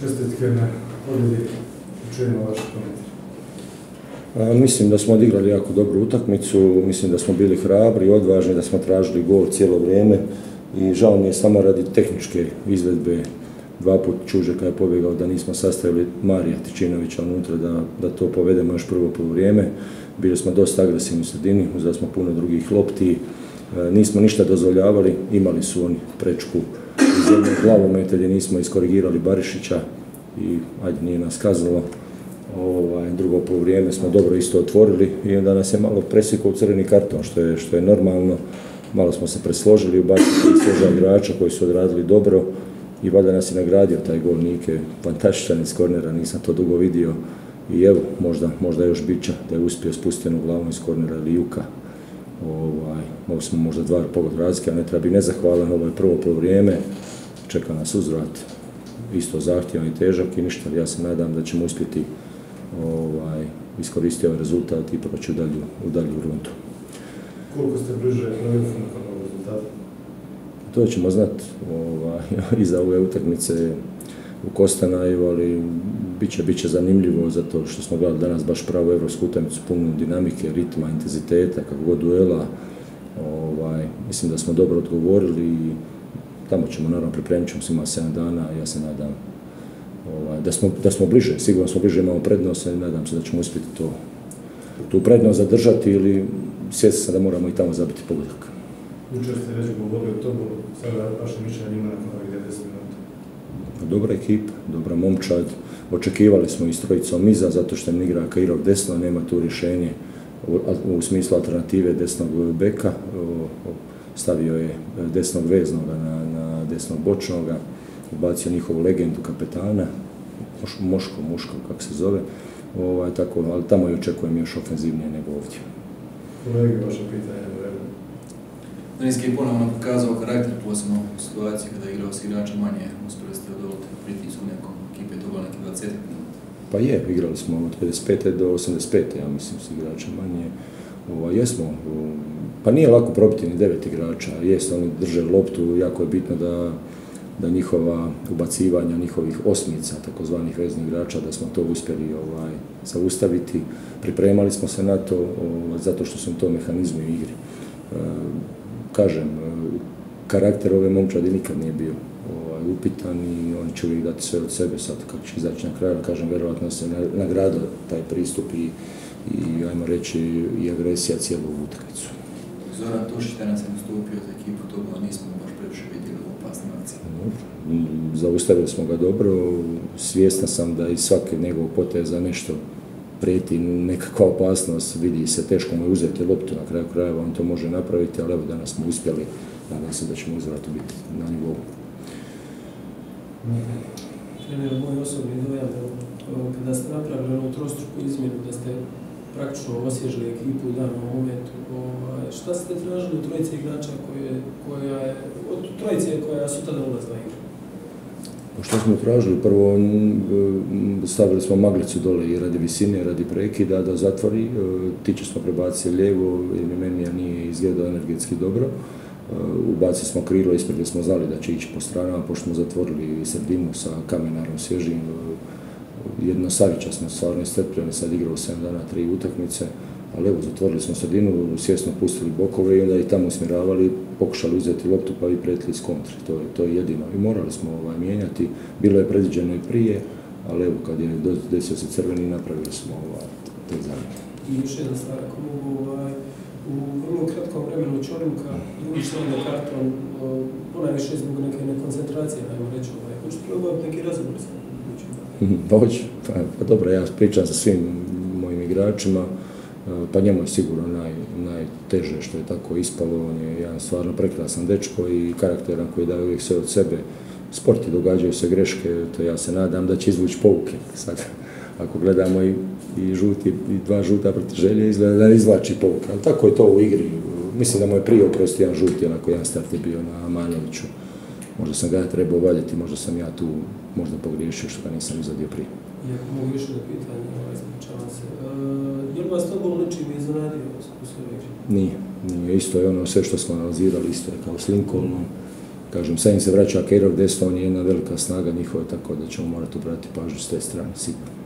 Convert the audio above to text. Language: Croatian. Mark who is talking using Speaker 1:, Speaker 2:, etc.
Speaker 1: čestitke na pobjedi. Čujemo vaš
Speaker 2: komentar. Mislim da smo odigrali jako dobru utakmicu, mislim da smo bili hrabri, odvažni, da smo tražili gol cijelo vrijeme i žao mi je samo radi tehničke izvedbe dva put Čužeka je pobjegao da nismo sastavili Marija Tičinovića unutra da, da to povedemo još prvo po vrijeme. Bili smo dosta agresivni u sredini, uzeli smo puno drugih lopti, e, nismo ništa dozvoljavali, imali su oni prečku jednog glavometa gdje nismo iskorigirali Barišića i ajde nije nas kazalo. Ovaj, drugo po vrijeme smo dobro isto otvorili i onda nas je malo presjekao crveni karton što je, što je normalno. Malo smo se presložili, ubacili svježa igrača koji su odradili dobro i valjda nas je nagradio taj gol Nike, fantastičan iz kornera, nisam to dugo vidio i evo, možda, možda još bića da je uspio spustiti jednu glavu iz kornera ili Juka. Ovaj, smo možda dva pogod razlike, a ne treba biti nezahvalan, ovo je prvo po vrijeme, čeka nas uzvrat, isto zahtjevan i težak i ništa, ja se nadam da ćemo uspjeti ovaj, iskoristiti ovaj rezultat i proći u dalju, u dalju rundu.
Speaker 1: Koliko ste bliže rezultatu?
Speaker 2: To ćemo znati ovaj, iza ove utakmice u Kostanaju, ali bit će, bit će zanimljivo zato što smo gledali danas baš pravu evropsku utakmicu punu dinamike, ritma, intenziteta, kako god duela. Ovaj, mislim da smo dobro odgovorili i tamo ćemo naravno pripremit ćemo se ima 7 dana, ja se nadam ovaj, da, smo, da smo bliže, sigurno smo bliže, imamo prednost i nadam se da ćemo uspjeti to, tu prednost zadržati ili svjesni se da moramo i tamo zabiti pogodak.
Speaker 1: Jučer ste već govorili o tomu, sada vaše mišljenje ima nakon ovih 10 minuta.
Speaker 2: Dobra ekipa, dobra momčad. Očekivali smo i s trojicom iza, zato što im igra Kairov desno, nema tu rješenje u, smislu alternative desnog beka. stavio je desnog veznoga na desnog bočnoga, ubacio njihovu legendu kapetana, Moško, Moško, kako se zove. Ovaj, tako, ali tamo i očekujem još ofenzivnije nego ovdje.
Speaker 1: Kolege, vaše pitanje,
Speaker 3: Daniski je ponovno pokazao karakter, posebno u situaciji kada je igrao s igrača manje, uspjeli ste odoliti pritisku nekom ekipe, to bilo neki 20
Speaker 2: Pa je, igrali smo od 55. do 85. ja mislim s igrača manje. Ovo, jesmo, pa nije lako probiti ni devet igrača, jest oni drže loptu, jako je bitno da, da njihova ubacivanja, njihovih osmica, takozvanih veznih igrača, da smo to uspjeli ovaj, zaustaviti. Pripremali smo se na to, ovaj, zato što su to mehanizmi u igri. E, kažem, e, karakter ove momčadi nikad nije bio ovaj, upitan i on će uvijek dati sve od sebe sad kako će izaći na kraju, kažem, vjerojatno se nagradio taj pristup i, i ajmo reći i agresija cijelu utakmicu.
Speaker 3: Zoran Tušić danas je nastupio za ekipu, to nismo baš previše vidjeli u opasnim akcijama.
Speaker 2: Zaustavili smo ga dobro, svjesna sam da i svaki njegov poteza nešto prijeti nekakva opasnost, vidi se, teško mu je uzeti loptu, na kraju krajeva on to može napraviti, ali evo danas smo uspjeli, nadam se da ćemo uzvrati biti na nivou.
Speaker 4: Trener, moj osobni dojam, kada ste napravili onu trostruku izmjenu, da ste praktično osježili ekipu u danom momentu, ovaj, šta ste tražili u trojice igrača koja je, od trojice koja su tada ulazna igra?
Speaker 2: Što smo tražili? Prvo stavili smo maglicu dole i radi visine, radi prekida da zatvori. E, tiče smo prebacili lijevo jer meni nije izgledao energetski dobro. E, ubacili smo krilo, ispred smo znali da će ići po stranama, pošto smo zatvorili sredinu sa kamenarom svježim. Jedno smo stvarno istrpljeni, sad igrao 7 dana, tri utakmice ali evo, zatvorili smo sredinu, svjesno pustili bokove i onda i tamo usmjeravali, pokušali uzeti loptu pa i prijetili s kontri, to je, to je jedino. I morali smo ovaj, mijenjati, bilo je predviđeno i prije, ali evo, kad je desio se crveni, napravili smo ovaj, te zamjene.
Speaker 4: I još jedna stvar, ovaj, u vrlo kratkom vremenu Čornka, drugi na karton, ponajviše zbog neke nekoncentracije, najmo reći, ovaj, neki razgovor
Speaker 2: hoću, pa, pa dobro, ja pričam sa svim mojim igračima, pa njemu je sigurno naj, najteže što je tako ispalo, on je jedan stvarno prekrasan dečko i karakteran koji daje uvijek sve od sebe. Sporti događaju se greške, to ja se nadam da će izvući pouke. Sad, ako gledamo i, i, žuti, i dva žuta proti želje, izgleda da izvlači pouke, ali tako je to u igri. Mislim da mu je prije oprosti jedan žuti, onako jedan start je bio na Manjeviću. Možda sam ga trebao valjati, možda sam ja tu možda pogriješio što ga nisam izadio prije.
Speaker 4: Iako mogu još jedno pitanje, ovaj, se. E, je li vas to gol nečim iznenadio u
Speaker 2: Nije, nije. Isto je ono sve što smo analizirali, isto je kao s Lincolnom. kažem, sad im se vraća Kerov desno, on je jedna velika snaga njihova, tako da ćemo morati obratiti pažnju s te strane, sigurno.